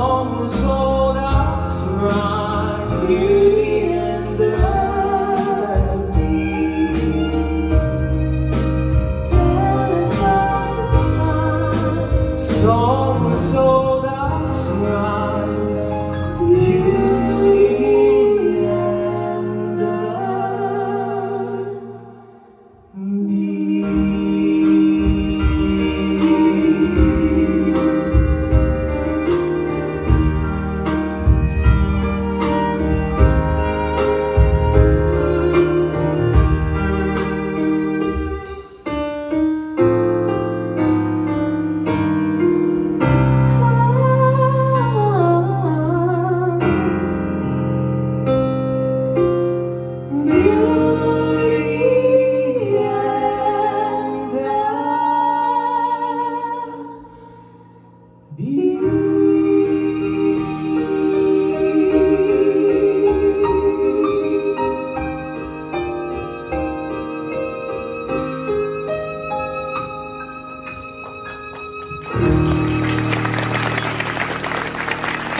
on the soul that's right here. Beast.